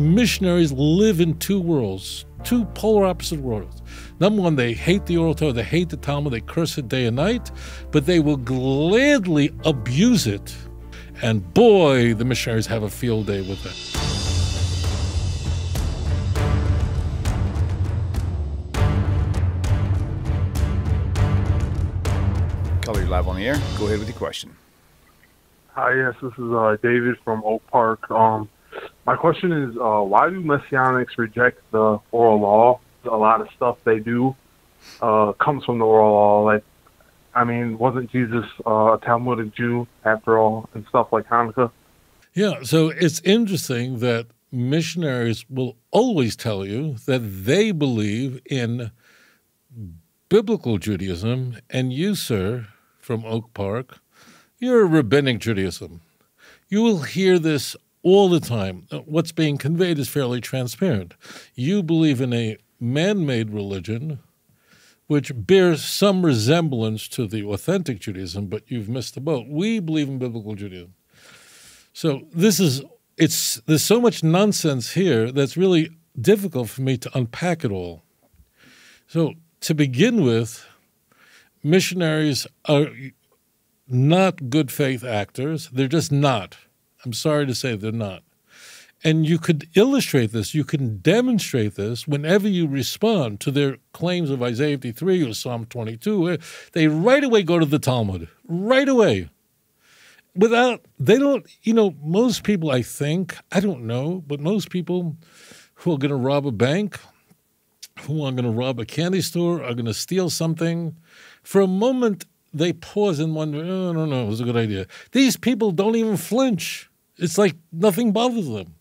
missionaries live in two worlds, two polar opposite worlds. Number one, they hate the oral Torah, they hate the Talmud, they curse it day and night, but they will gladly abuse it. And boy, the missionaries have a field day with it. Color you live on the air. Go ahead with your question. Hi, yes, this is uh, David from Oak Park. Um, my question is, uh, why do Messianics reject the oral law? A lot of stuff they do uh, comes from the oral law. Like, I mean, wasn't Jesus uh, a Talmudic Jew after all, and stuff like Hanukkah? Yeah, so it's interesting that missionaries will always tell you that they believe in biblical Judaism, and you, sir, from Oak Park, you're rabbinic Judaism. You will hear this all the time. Uh, what's being conveyed is fairly transparent. You believe in a man made religion which bears some resemblance to the authentic Judaism, but you've missed the boat. We believe in biblical Judaism. So this is it's there's so much nonsense here that's really difficult for me to unpack it all. So to begin with, missionaries are not good faith actors. They're just not. I'm sorry to say they're not. And you could illustrate this, you can demonstrate this whenever you respond to their claims of Isaiah 53 or Psalm 22. Eh, they right away go to the Talmud, right away. Without, they don't, you know, most people, I think, I don't know, but most people who are going to rob a bank, who are going to rob a candy store, are going to steal something, for a moment, they pause and wonder, oh, no, no, it was a good idea. These people don't even flinch. It's like nothing bothers them.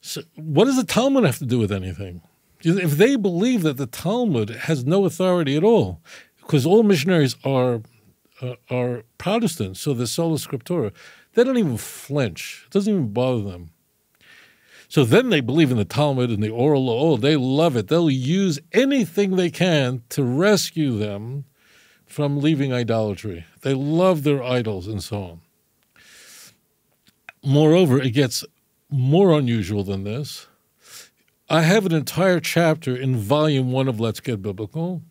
So what does the Talmud have to do with anything? If they believe that the Talmud has no authority at all, because all missionaries are uh, are Protestants, so the sola scriptura, they don't even flinch. It doesn't even bother them. So then they believe in the Talmud and the oral law. Oh, they love it. They'll use anything they can to rescue them from leaving idolatry. They love their idols and so on. Moreover, it gets more unusual than this. I have an entire chapter in volume one of Let's Get Biblical.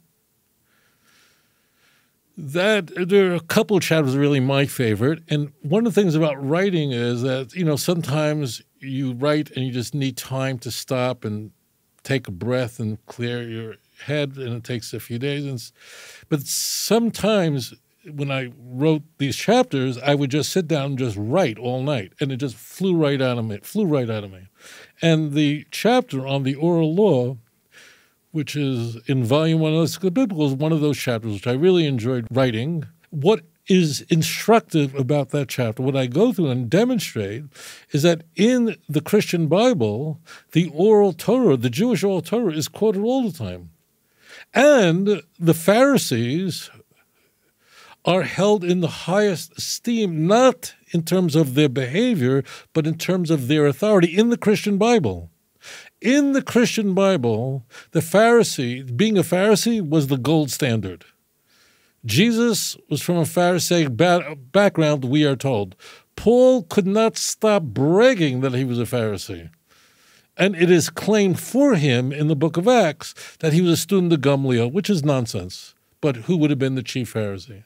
That there are a couple chapters really my favorite, and one of the things about writing is that you know sometimes you write and you just need time to stop and take a breath and clear your head, and it takes a few days. And, but sometimes when I wrote these chapters, I would just sit down and just write all night, and it just flew right out of me. Flew right out of me. And the chapter on the oral law, which is in volume one of the Bible, is one of those chapters which I really enjoyed writing. What is instructive about that chapter, what I go through and demonstrate, is that in the Christian Bible, the oral Torah, the Jewish oral Torah, is quoted all the time. And the Pharisees are held in the highest esteem, not in terms of their behavior, but in terms of their authority in the Christian Bible. In the Christian Bible, the Pharisee, being a Pharisee, was the gold standard. Jesus was from a Pharisaic background, we are told. Paul could not stop bragging that he was a Pharisee. And it is claimed for him in the book of Acts that he was a student of Gamaliel, which is nonsense. But who would have been the chief Pharisee?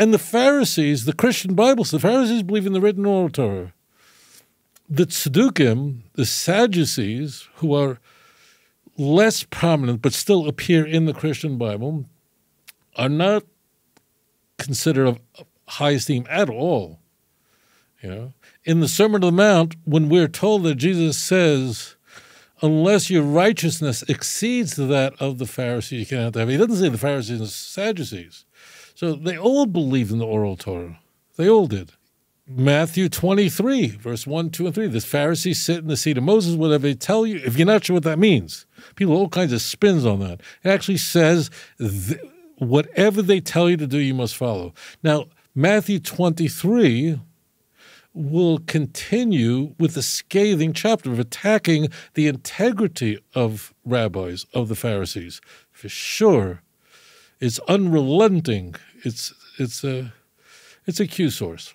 And the Pharisees, the Christian Bible, the Pharisees believe in the written oral Torah. The Tzaddukim, the Sadducees, who are less prominent but still appear in the Christian Bible, are not considered of high esteem at all. You know, in the Sermon on the Mount, when we're told that Jesus says, "Unless your righteousness exceeds that of the Pharisees, you cannot have," he doesn't say the Pharisees and Sadducees. So they all believed in the oral Torah. They all did. Matthew 23, verse 1, 2, and 3. The Pharisees sit in the seat of Moses, whatever they tell you. If you're not sure what that means, people all kinds of spins on that. It actually says, whatever they tell you to do, you must follow. Now, Matthew 23 will continue with the scathing chapter of attacking the integrity of rabbis, of the Pharisees. For sure, it's unrelenting it's it's a it's a Q source.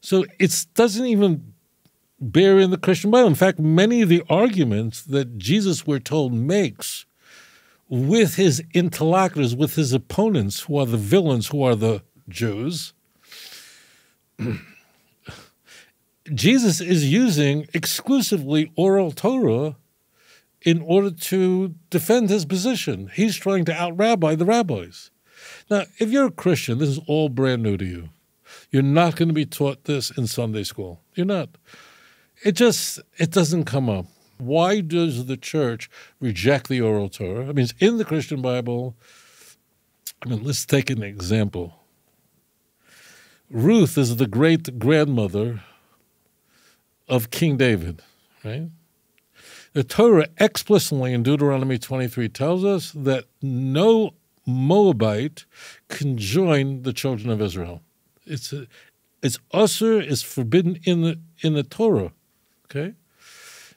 So it doesn't even bear in the Christian Bible. In fact, many of the arguments that Jesus, we're told, makes with his interlocutors, with his opponents, who are the villains, who are the Jews, Jesus is using exclusively oral Torah in order to defend his position. He's trying to out rabbi the rabbis. Now, if you're a Christian, this is all brand new to you. You're not going to be taught this in Sunday school. You're not. It just it doesn't come up. Why does the church reject the oral Torah? I mean, it's in the Christian Bible. I mean, let's take an example. Ruth is the great grandmother of King David, right? The Torah explicitly in Deuteronomy 23 tells us that no Moabite can join the children of Israel. It's a, it's assur, it's forbidden in the in the Torah. Okay?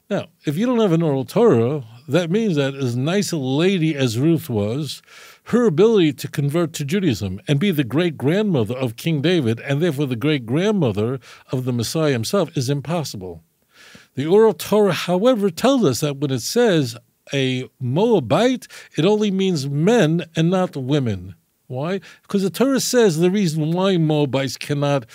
Now, if you don't have an oral Torah, that means that as nice a lady as Ruth was, her ability to convert to Judaism and be the great grandmother of King David and therefore the great grandmother of the Messiah himself is impossible. The oral Torah, however, tells us that when it says a Moabite, it only means men and not women. Why? Because the Torah says the reason why Moabites cannot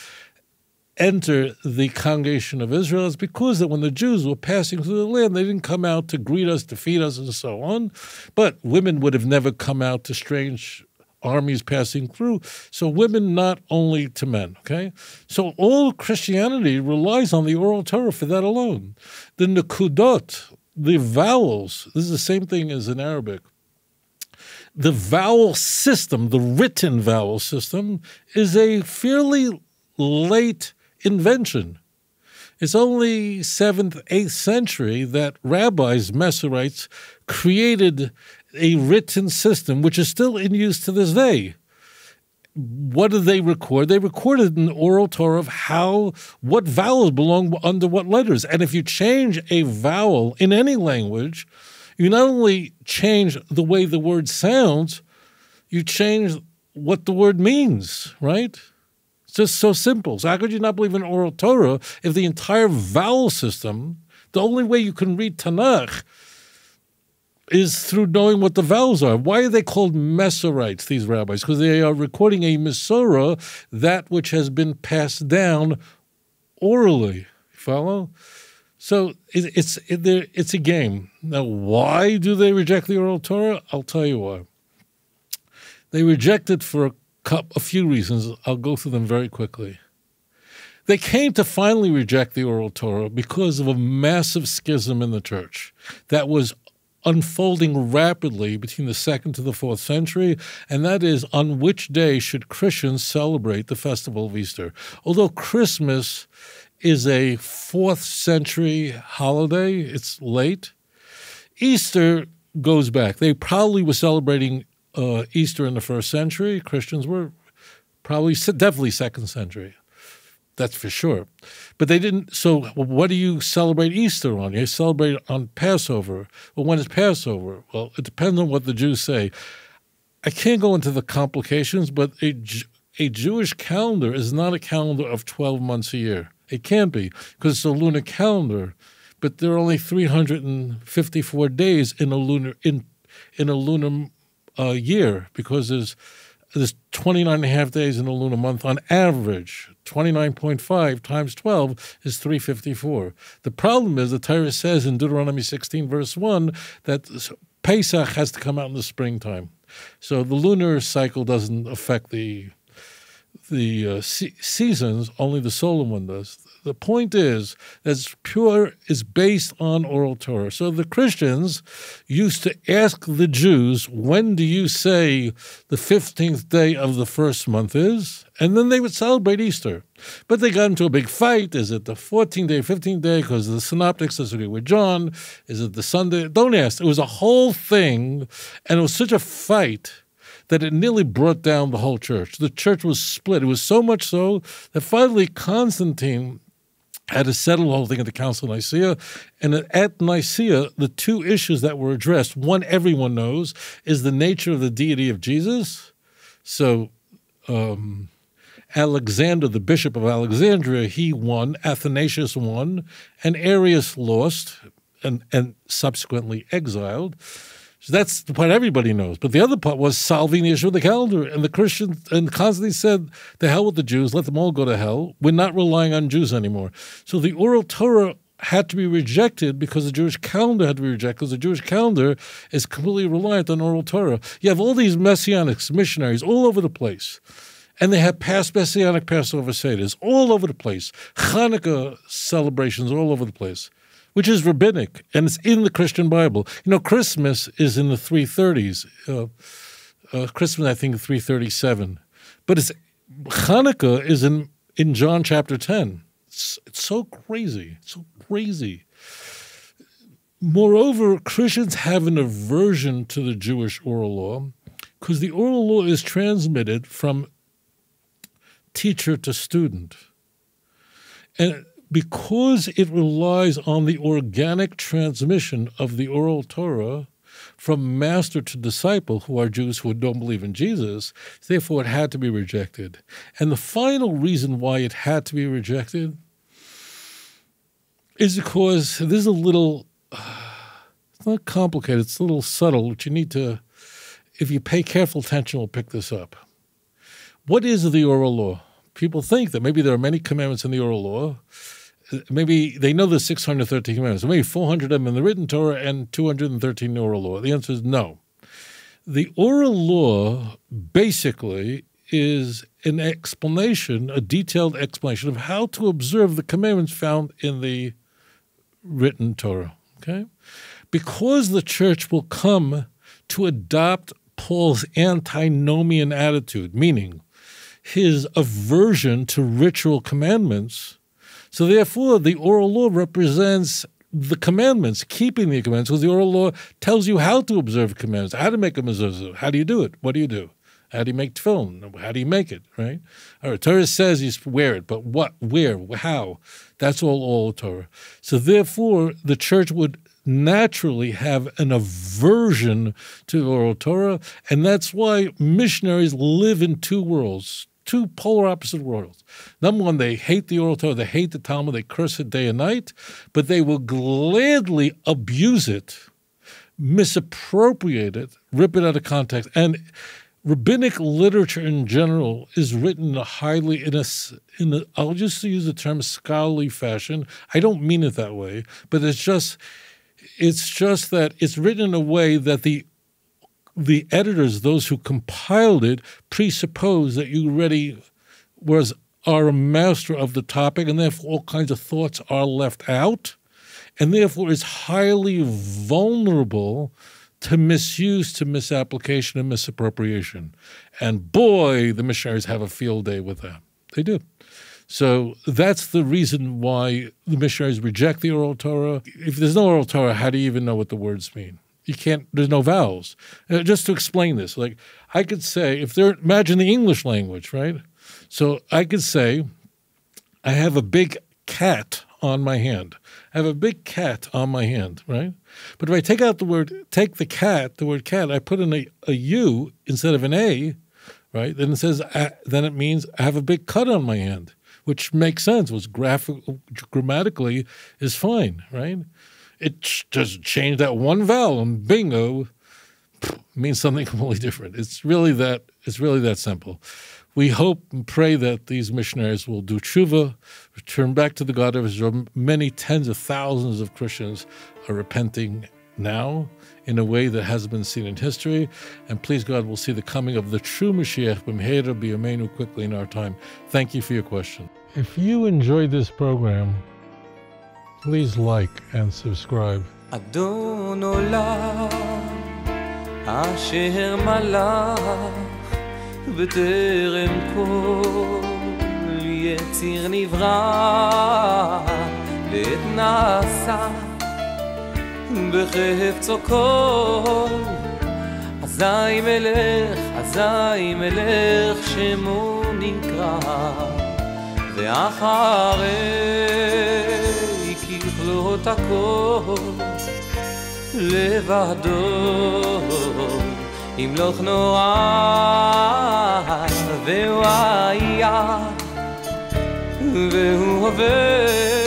enter the congregation of Israel is because that when the Jews were passing through the land, they didn't come out to greet us, to feed us, and so on. But women would have never come out to strange armies passing through. So women not only to men, okay? So all Christianity relies on the oral Torah for that alone. The Nakudot, the vowels, this is the same thing as in Arabic. The vowel system, the written vowel system, is a fairly late invention. It's only 7th, 8th century that rabbis, Masoretes, created a written system which is still in use to this day. What did they record? They recorded an oral Torah of how, what vowels belong under what letters. And if you change a vowel in any language, you not only change the way the word sounds, you change what the word means, right? It's just so simple. So how could you not believe in oral Torah if the entire vowel system, the only way you can read Tanakh is through knowing what the vowels are. Why are they called Masoretes, these rabbis? Because they are recording a Masorah, that which has been passed down orally. Follow? So it, it's it, it's a game. Now, why do they reject the oral Torah? I'll tell you why. They reject it for a, couple, a few reasons. I'll go through them very quickly. They came to finally reject the oral Torah because of a massive schism in the church that was unfolding rapidly between the second to the fourth century, and that is on which day should Christians celebrate the festival of Easter? Although Christmas is a fourth century holiday, it's late. Easter goes back. They probably were celebrating uh, Easter in the first century. Christians were probably definitely second century. That's for sure. But they didn't. So, what do you celebrate Easter on? You celebrate on Passover. Well, when is Passover? Well, it depends on what the Jews say. I can't go into the complications, but a, a Jewish calendar is not a calendar of 12 months a year. It can't be because it's a lunar calendar, but there are only 354 days in a lunar in in a lunar uh, year because there's there's 29 and a half days in a lunar month on average. 29.5 times 12 is 354. The problem is the Torah says in Deuteronomy 16, verse 1, that Pesach has to come out in the springtime. So the lunar cycle doesn't affect the the uh, se- seasons, only the solar one does the point is that pure is based on oral Torah. So the Christians used to ask the Jews, when do you say the 15th day of the first month is? And then they would celebrate Easter. But they got into a big fight. Is it the 14th day, 15th day? Because the synoptics disagree with John. Is it the Sunday? Don't ask. It was a whole thing. And it was such a fight that it nearly brought down the whole church. The church was split. It was so much so that finally Constantine had to settle the whole thing at the Council of Nicaea. And at Nicaea, the two issues that were addressed one, everyone knows, is the nature of the deity of Jesus. So, um, Alexander, the bishop of Alexandria, he won, Athanasius won, and Arius lost and, and subsequently exiled. So that's the part everybody knows. But the other part was solving the issue of the calendar. And the Christians and Constantine said, the hell with the Jews, let them all go to hell. We're not relying on Jews anymore. So the oral Torah had to be rejected because the Jewish calendar had to be rejected because the Jewish calendar is completely reliant on oral Torah. You have all these messianic missionaries all over the place. And they have past messianic Passover Seder's all over the place, Hanukkah celebrations all over the place which is rabbinic and it's in the Christian Bible. You know, Christmas is in the 330s. Uh, uh, Christmas, I think, 337. But it's Hanukkah is in, in John chapter 10. It's, it's so crazy. It's so crazy. Moreover, Christians have an aversion to the Jewish oral law because the oral law is transmitted from teacher to student. And because it relies on the organic transmission of the oral Torah from master to disciple, who are Jews who don't believe in Jesus, therefore it had to be rejected. And the final reason why it had to be rejected is because this is a little, uh, it's not complicated, it's a little subtle, but you need to, if you pay careful attention, we'll pick this up. What is the oral law? People think that maybe there are many commandments in the oral law maybe they know the 613 commandments, maybe 400 of them in the written Torah and 213 in the oral law. The answer is no. The oral law basically is an explanation, a detailed explanation of how to observe the commandments found in the written Torah. Okay? Because the church will come to adopt Paul's antinomian attitude, meaning his aversion to ritual commandments so therefore, the oral law represents the commandments, keeping the commandments, because the oral law tells you how to observe commandments, how to make them observe. How do you do it? What do you do? How do you make tefillin? How do you make it? Right? All right. Torah says you wear it, but what, where, how? That's all all Torah. So therefore, the church would naturally have an aversion to oral Torah, and that's why missionaries live in two worlds: two polar opposite worlds. Number one, they hate the oral Torah, they hate the Talmud, they curse it day and night, but they will gladly abuse it, misappropriate it, rip it out of context. And rabbinic literature in general is written in a highly in a, in a I'll just use the term scholarly fashion. I don't mean it that way, but it's just it's just that it's written in a way that the the editors, those who compiled it, presuppose that you already was are a master of the topic, and therefore all kinds of thoughts are left out, and therefore is highly vulnerable to misuse, to misapplication, and misappropriation. And boy, the missionaries have a field day with that. They do. So that's the reason why the missionaries reject the oral Torah. If there's no oral Torah, how do you even know what the words mean? You can't there's no vowels. Uh, just to explain this like i could say if they're imagine the english language right? So i could say i have a big cat on my hand. I have a big cat on my hand right? But if i take out the word take the cat the word cat i put in a, a u instead of an a right? Then it says uh, then it means i have a big cut on my hand which makes sense which graphic grammatically is fine right it just changed that one vowel, and bingo, means something completely different. It's really that. It's really that simple. We hope and pray that these missionaries will do tshuva, return back to the God of Israel. Many tens of thousands of Christians are repenting now in a way that hasn't been seen in history. And please God, we'll see the coming of the true Mashiach b'mheira b'yameinu quickly in our time. Thank you for your question. If you enjoyed this program, Please like and subscribe. אדון עולם אשר מלך בטרם כל יציר נברא לעת נעשה בחפצו כל אזי מלך, אזי מלך שמו נקרא ואחרי ככלות הכל לבדו. ימלוך נורא והוא היה והוא עובר